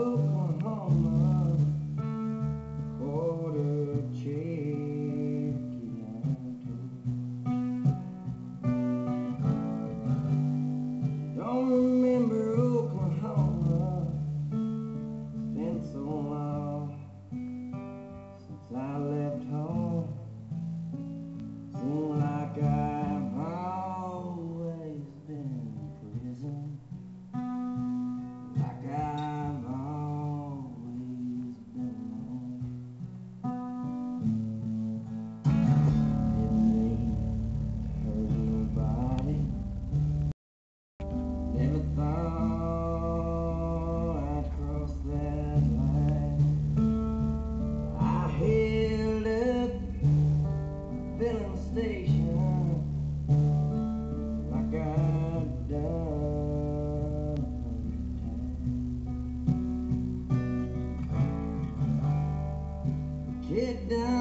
Oklahoma, quarter Chiquianto. Don't remember Oklahoma, been so long since I left home. Filling station like I'd done hundred times. Kid done